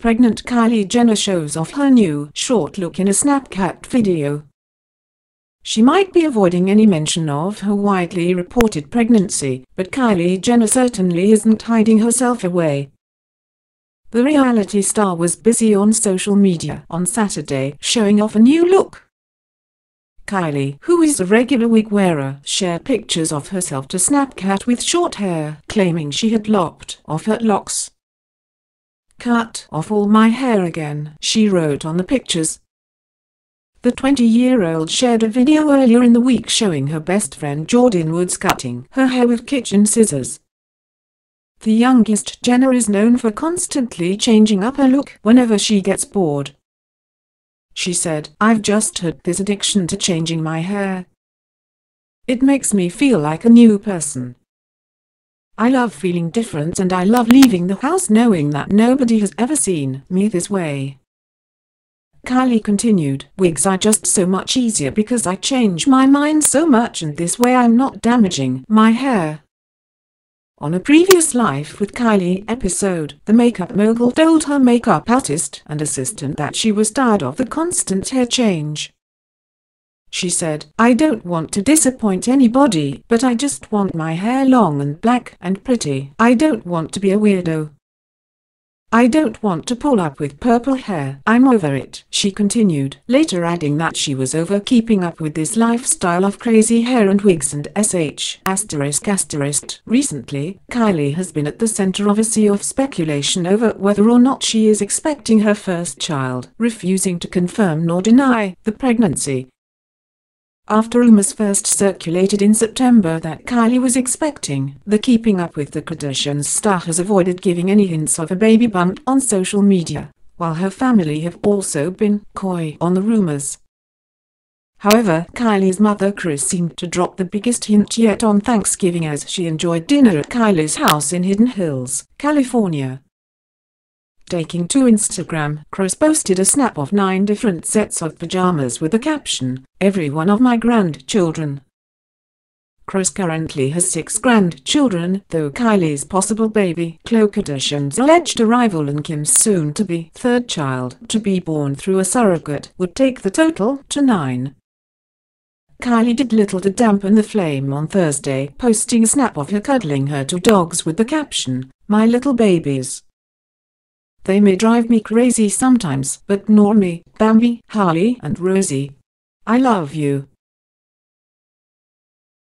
pregnant Kylie Jenner shows off her new short look in a Snapchat video. She might be avoiding any mention of her widely reported pregnancy, but Kylie Jenner certainly isn't hiding herself away. The reality star was busy on social media on Saturday showing off a new look. Kylie, who is a regular wig wearer, shared pictures of herself to Snapchat with short hair, claiming she had lopped off her locks. Cut off all my hair again, she wrote on the pictures. The 20-year-old shared a video earlier in the week showing her best friend Jordyn Woods cutting her hair with kitchen scissors. The youngest Jenner is known for constantly changing up her look whenever she gets bored. She said, I've just had this addiction to changing my hair. It makes me feel like a new person. I love feeling different and I love leaving the house knowing that nobody has ever seen me this way. Kylie continued, wigs are just so much easier because I change my mind so much and this way I'm not damaging my hair. On a previous Life with Kylie episode, the makeup mogul told her makeup artist and assistant that she was tired of the constant hair change. She said, I don't want to disappoint anybody, but I just want my hair long and black and pretty. I don't want to be a weirdo. I don't want to pull up with purple hair. I'm over it, she continued, later adding that she was over keeping up with this lifestyle of crazy hair and wigs and sh asterisk asterisk. Recently, Kylie has been at the center of a sea of speculation over whether or not she is expecting her first child, refusing to confirm nor deny the pregnancy. After rumors first circulated in September that Kylie was expecting, the Keeping Up with the Kardashians star has avoided giving any hints of a baby bump on social media, while her family have also been coy on the rumors. However, Kylie's mother Kris seemed to drop the biggest hint yet on Thanksgiving as she enjoyed dinner at Kylie's house in Hidden Hills, California. Taking to Instagram, Kris posted a snap of nine different sets of pajamas with the caption, Every one of my grandchildren. Kris currently has six grandchildren, though Kylie's possible baby, Khloe Kardashian's alleged arrival and Kim's soon-to-be third child, to be born through a surrogate, would take the total to nine. Kylie did little to dampen the flame on Thursday, posting a snap of her cuddling her two dogs with the caption, My little babies. They may drive me crazy sometimes, but Normie, Bambi, Harley and Rosie. I love you.